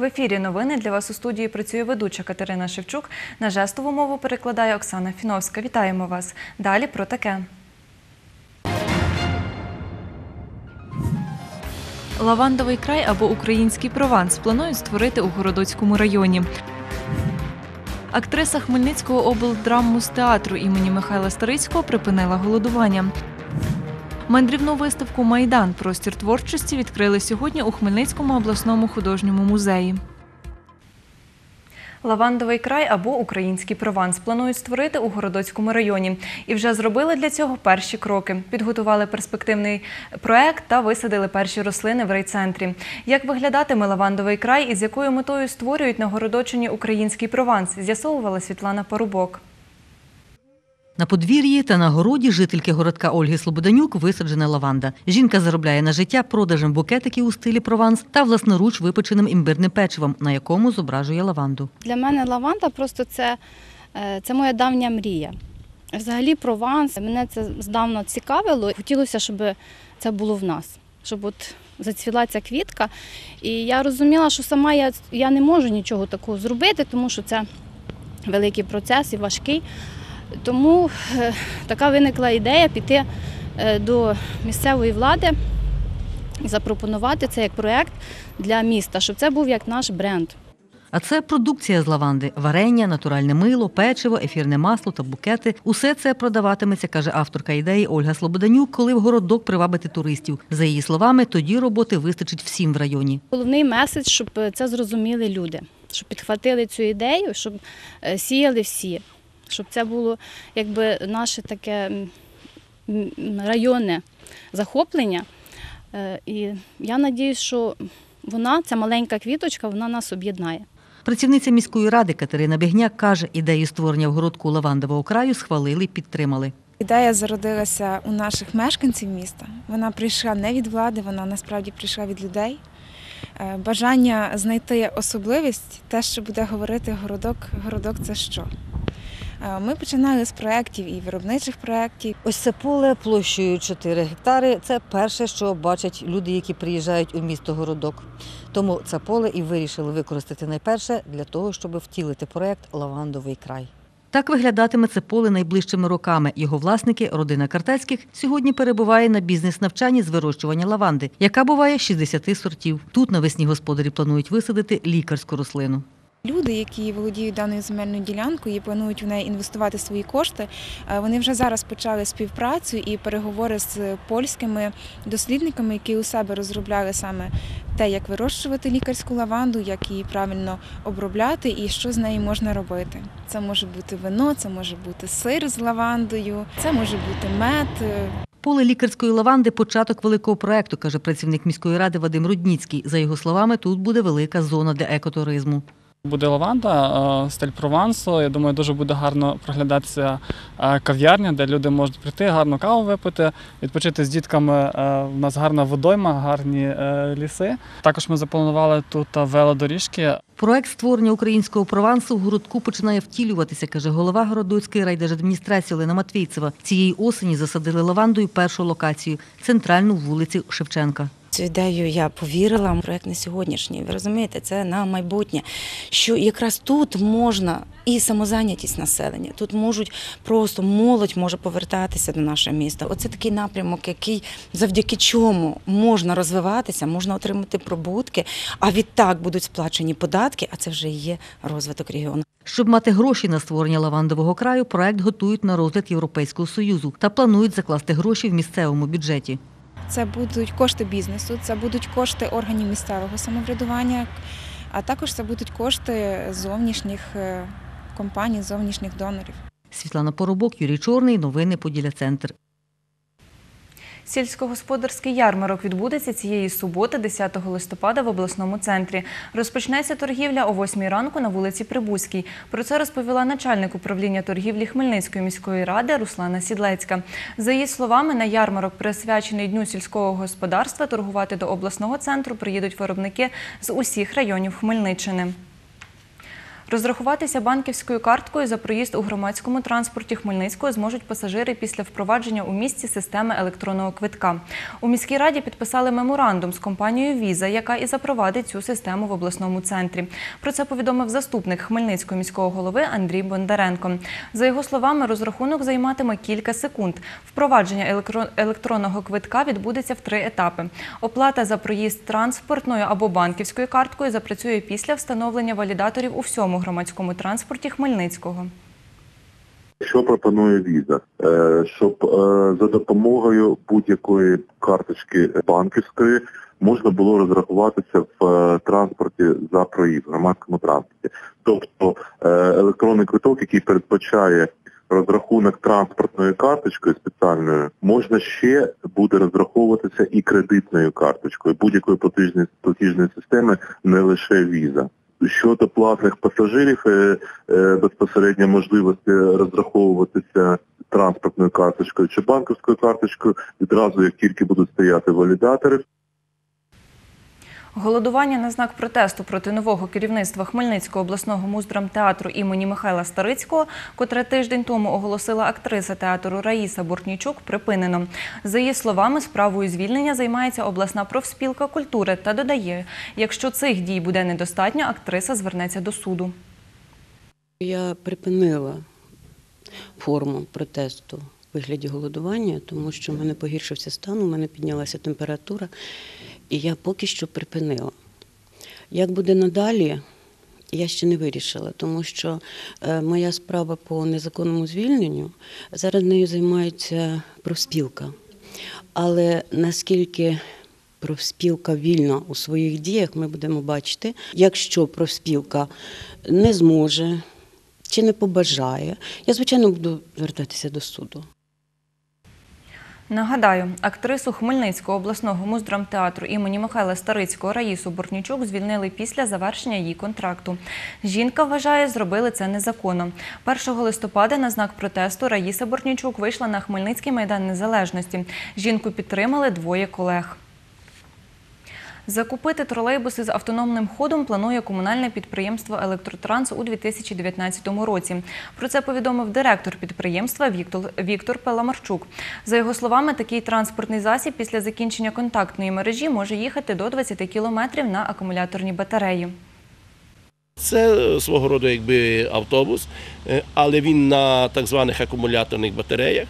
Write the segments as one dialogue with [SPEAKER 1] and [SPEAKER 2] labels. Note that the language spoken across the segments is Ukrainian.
[SPEAKER 1] В ефірі новини для вас у студії працює ведуча Катерина Шевчук. На жестову мову перекладає Оксана Фіновська. Вітаємо вас. Далі про таке. Лавандовий край або український прованс планують створити у Городоцькому районі. Актриса Хмельницького облдраммустеатру імені Михайла Старицького припинила голодування. Мандрівну виставку Майдан Простір творчості відкрили сьогодні у Хмельницькому обласному художньому музеї. Лавандовий край або український прованс планують створити у Городоцькому районі. І вже зробили для цього перші кроки. Підготували перспективний проект та висадили перші рослини в райцентрі. Як виглядатиме лавандовий край і з якою метою створюють на Городочині український прованс, з'ясовувала Світлана Парубок.
[SPEAKER 2] На подвір'ї та на городі жительки городка Ольги Слободанюк висаджена лаванда. Жінка заробляє на життя продажем букетиків у стилі прованс та власноруч випеченим імбирним печивом, на якому зображує лаванду.
[SPEAKER 3] Для мене лаванда просто це, е, це моя давня мрія. Взагалі прованс, мене це здавна цікавило. Хотілося, щоб це було в нас, щоб от зацвіла ця квітка. І я розуміла, що сама я, я не можу нічого такого зробити, тому що це великий процес і важкий. Тому е, така виникла ідея піти е, до місцевої влади і запропонувати це як проєкт для міста, щоб це був як наш бренд.
[SPEAKER 2] А це продукція з лаванди: варення, натуральне мило, печиво, ефірне масло та букети. Усе це продаватиметься, каже авторка ідеї Ольга Слободанюк, коли в городок привабити туристів. За її словами, тоді роботи вистачить всім в районі.
[SPEAKER 3] Головний меседж, щоб це зрозуміли люди, щоб підхватили цю ідею, щоб е, сіяли всі, щоб це було якби наше таке районне захоплення. Е, І я сподіваюся, що вона, ця маленька квіточка, вона нас об'єднає.
[SPEAKER 2] Працівниця міської ради Катерина Бігняк каже, ідею створення в городку лавандового краю схвалили, підтримали.
[SPEAKER 4] Ідея зародилася у наших мешканців міста. Вона прийшла не від влади, вона насправді прийшла від людей. Е, Бажання знайти особливість, те, що буде говорити городок, городок це що. Е, Ми починали з проєктів і виробничих проєктів.
[SPEAKER 5] Ось це поле площею 4 гектари. Це перше, що бачать люди, які приїжджають у місто Городок. Тому це поле і вирішили використати найперше для того, щоб втілити проєкт Лавандовий край.
[SPEAKER 2] Так виглядатиме це поле найближчими роками. Його власники, родина Картецьких, сьогодні перебуває на бізнес-навчанні з вирощування лаванди, яка буває 60 сортів. Тут навесні господарі планують висадити лікарську рослину.
[SPEAKER 4] Люди, які володіють даною земельною ділянкою і планують в неї інвестувати свої кошти, е, вони вже зараз почали співпрацю і переговори з польськими дослідниками, які у себе розробляли саме те, як вирощувати лікарську лаванду, як її правильно обробляти і що з нею можна робити. Це може бути вино, це може бути сир з лавандою, це може бути мед. е,
[SPEAKER 2] Поле лікарської лаванди початок великого проекту, каже працівник міської ради Вадим Рудніцький. За його словами, тут буде велика зона для екотуризму.
[SPEAKER 6] Буде лаванда, е, стиль Провансу. Я думаю, дуже буде гарно проглядатися е, кав'ярня, де люди можуть прийти, гарну каву випити, відпочити з дітками. Е, У нас гарна водойма, гарні е, ліси. Також ми запланували тут е, велодоріжки.
[SPEAKER 2] Проект створення українського провансу в городку починає втілюватися, каже голова Городоцької райдержадміністрації Олена Матвійцева. Цієї осені засадили лавандою першу локацію центральну вулицю Шевченка.
[SPEAKER 7] Цю ідею я повірила. Проект не сьогоднішній. Ви розумієте, це на майбутнє. Що якраз тут можна і самозайнятість населення, тут можуть просто молодь може повертатися до нашого міста. Оце такий напрямок, який завдяки чому можна розвиватися, можна отримати прибутки, а відтак будуть сплачені податки, а це вже є розвиток регіону.
[SPEAKER 2] Щоб мати гроші на створення лавандового краю, проект готують на розгляд Європейського союзу та планують закласти гроші в місцевому бюджеті.
[SPEAKER 4] Це будуть кошти бізнесу, це будуть кошти органів місцевого самоврядування, а також це будуть кошти зовнішніх е, компаній, зовнішніх донорів.
[SPEAKER 2] Світлана Поробок, Юрій Чорний. Новини Поділя Центр.
[SPEAKER 1] Сільськогосподарський ярмарок відбудеться цієї суботи, 10 листопада, в обласному центрі. Розпочнеться торгівля о 8 ранку на вулиці Прибузькій. Про це розповіла начальник управління торгівлі Хмельницької міської ради Руслана Сідлецька. За її словами, на ярмарок, присвячений Дню сільського господарства, торгувати до обласного центру приїдуть виробники з усіх районів Хмельниччини. Розрахуватися банківською карткою за проїзд у громадському транспорті Хмельницького зможуть пасажири після впровадження у місті системи електронного квитка. У міській раді підписали меморандум з компанією Віза, яка і запровадить цю систему в обласному центрі. Про це повідомив заступник Хмельницького міського голови Андрій Бондаренко. За його словами, розрахунок займатиме кілька секунд. Впровадження електронного квитка відбудеться в три етапи. Оплата за проїзд транспортною або банківською карткою запрацює після встановлення валідаторів у всьому громадському транспорті Хмельницького.
[SPEAKER 8] Що пропонує віза? Е, Щоб е, за допомогою будь-якої карточки банківської можна було розрахуватися в е, транспорті за проїзд, в громадському транспорті. Тобто електронний квиток, який передбачає розрахунок транспортною карточкою спеціальною, можна ще буде розраховуватися і кредитною карточкою будь-якої платіжної системи, не лише віза. Щодо платних пасажирів, е, е, безпосередньо можливості розраховуватися транспортною карточкою чи банківською карточкою відразу, як тільки будуть стояти валідатори,
[SPEAKER 1] Голодування на знак протесту проти нового керівництва Хмельницького обласного муздрамтеатру імені Михайла Старицького, котре тиждень тому оголосила актриса театру Раїса Бортнічук, припинено. За її словами, справою звільнення займається обласна профспілка культури та додає, якщо цих дій буде недостатньо, актриса звернеться до суду.
[SPEAKER 9] Я припинила форму протесту в вигляді голодування, тому що в мене погіршився стан, у мене піднялася температура, і я поки що припинила. Як буде надалі, я ще не вирішила, тому що е, моя справа по незаконному звільненню зараз нею займається профспілка. Але наскільки профспілка вільна у своїх діях, ми будемо бачити, якщо профспілка не зможе чи не побажає, я звичайно буду звертатися до суду.
[SPEAKER 1] Нагадаю, актрису Хмельницького обласного муздрамтеатру імені Михайла Старицького Раїсу Бортнічук звільнили після завершення її контракту. Жінка вважає, зробили це незаконно. 1 листопада на знак протесту Раїса Бортнічук вийшла на Хмельницький майдан Незалежності. Жінку підтримали двоє колег. Закупити тролейбуси з автономним ходом планує комунальне підприємство Електротранс у 2019 році. Про це повідомив директор підприємства Віктор, Пеламарчук. За його словами, такий транспортний засіб після закінчення контактної мережі може їхати до 20 кілометрів на акумуляторній батареї.
[SPEAKER 10] Це е, свого роду якби автобус, е, але він на так званих акумуляторних батареях.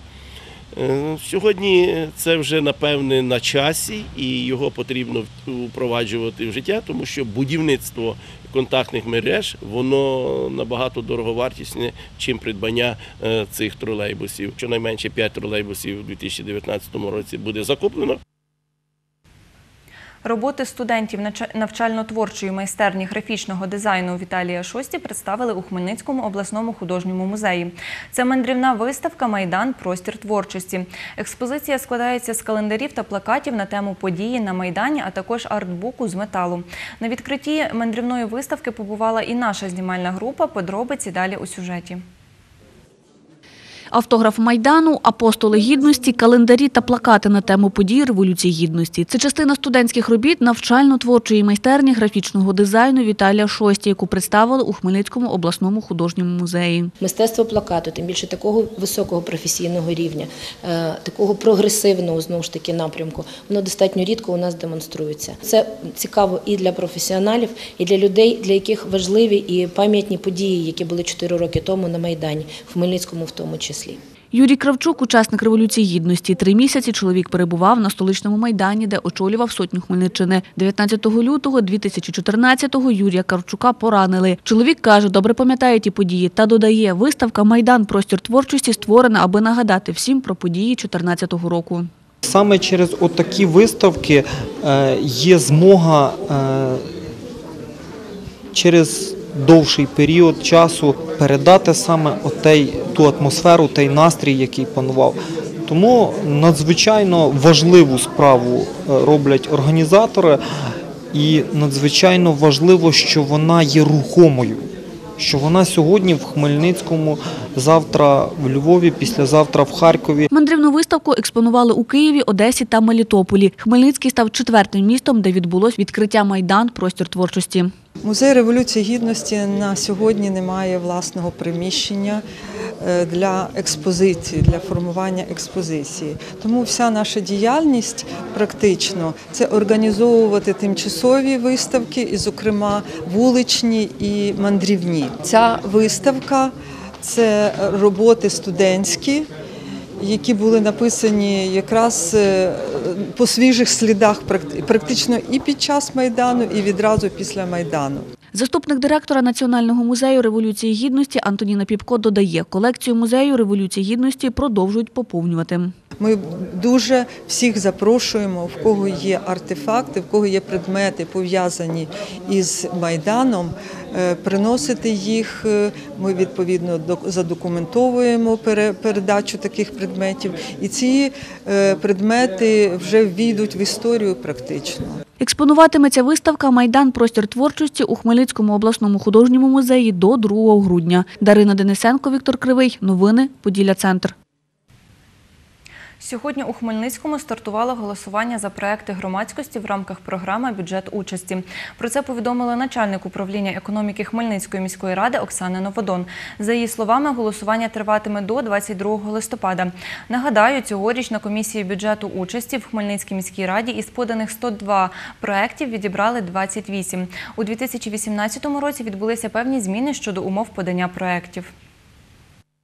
[SPEAKER 10] Е, Сьогодні це вже напевне на часі і його потрібно впроваджувати в життя, тому що будівництво контактних мереж воно набагато дороговартісне, чим придбання е, цих тролейбусів. Щонайменше 5 тролейбусів у 2019 році буде закуплено.
[SPEAKER 1] Роботи студентів навчально-творчої майстерні графічного дизайну Віталія Шості представили у Хмельницькому обласному художньому музеї. Це мандрівна виставка Майдан Простір творчості. Експозиція складається з календарів та плакатів на тему події на Майдані, а також артбуку з металу. На відкритті мандрівної виставки побувала і наша знімальна група. Подробиці далі у сюжеті.
[SPEAKER 11] Автограф Майдану, апостоли гідності, календарі та плакати на тему подій Революції Гідності. Це частина студентських робіт навчально-творчої майстерні графічного дизайну Віталія Шості, яку представили у Хмельницькому обласному художньому музеї.
[SPEAKER 12] Мистецтво плакату, тим більше такого високого професійного рівня, е, такого прогресивного знову ж таки напрямку, воно достатньо рідко у нас демонструється. Це цікаво і для професіоналів, і для людей, для яких важливі і пам'ятні події, які були 4 роки тому на Майдані, в Хмельницькому в тому числі.
[SPEAKER 11] Юрій Кравчук, учасник Революції Гідності. Три місяці чоловік перебував на столичному майдані, де очолював сотню Хмельниччини. 19 лютого 2014-го Юрія Кравчука поранили. Чоловік каже, добре пам'ятає ті події та додає, виставка Майдан Простір творчості створена, аби нагадати всім про події 2014 року.
[SPEAKER 13] Саме через отакі виставки е, є змога е, через довший період часу передати саме отей, ту атмосферу, той настрій, який панував. Тому надзвичайно важливу справу е, роблять організатори, і надзвичайно важливо, що вона є рухомою. Що вона сьогодні в Хмельницькому, завтра в Львові, післязавтра в Харкові.
[SPEAKER 11] Мандрівну виставку експонували у Києві, Одесі та Мелітополі. Хмельницький став четвертим містом, де відбулось відкриття Майдан Простір творчості.
[SPEAKER 14] Музей Революції Гідності на сьогодні не має власного приміщення е, для експозиції, для формування експозиції. Тому вся наша діяльність практично це організовувати тимчасові виставки, і, зокрема, вуличні і мандрівні. Ця виставка це роботи студентські. Які були написані якраз е, по свіжих слідах, практи- практично і під час майдану, і відразу після майдану.
[SPEAKER 11] Заступник директора Національного музею Революції Гідності Антоніна Піпко додає, колекцію музею Революції Гідності продовжують поповнювати.
[SPEAKER 14] Ми дуже всіх запрошуємо, в кого є артефакти, в кого є предмети пов'язані із майданом, е, приносити їх. Е, Ми відповідно док- задокументовуємо пере- передачу таких предметів, і ці е, предмети вже ввійдуть в історію практично.
[SPEAKER 11] Експонуватиметься виставка Майдан Простір творчості у Хмельницькому обласному художньому музеї до 2 грудня. Дарина Денисенко, Віктор Кривий. Новини Поділля Центр.
[SPEAKER 1] Сьогодні у Хмельницькому стартувало голосування за проекти громадськості в рамках програми Бюджет участі. Про це повідомила начальник управління економіки Хмельницької міської ради Оксана Новодон. За її словами, голосування триватиме до 22 листопада. Нагадаю, цьогоріч на комісії бюджету участі в Хмельницькій міській раді із поданих 102 проєктів відібрали 28. У 2018 році відбулися певні зміни щодо умов подання проєктів.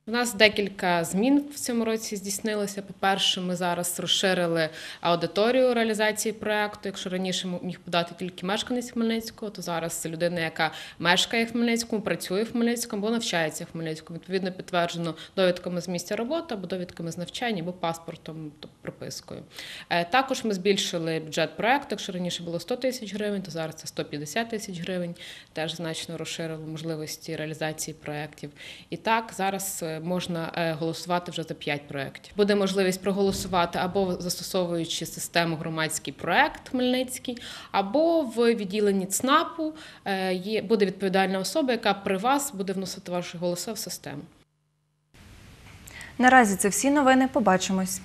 [SPEAKER 15] У нас декілька змін в цьому році здійснилося. По-перше, ми зараз розширили аудиторію реалізації проекту. Якщо раніше міг подати тільки мешканець Хмельницького, то зараз людина, яка мешкає в Хмельницькому, працює в Хмельницькому або навчається в Хмельницькому. Відповідно, підтверджено довідками з місця роботи або довідками з навчання, або паспортом, тобто пропискою. Е, Також ми збільшили бюджет проекту. Якщо раніше було 100 тисяч гривень, то зараз це 150 тисяч гривень. Теж значно розширили можливості реалізації проєктів. І так зараз е, можна е, голосувати вже за 5 проєктів. Буде можливість проголосувати або застосовуючи систему громадський проект Хмельницький, або в відділенні ЦНАПу е, є буде відповідальна особа, яка при вас буде вносити ваші голоси в систему.
[SPEAKER 1] Наразі це всі новини. Побачимось.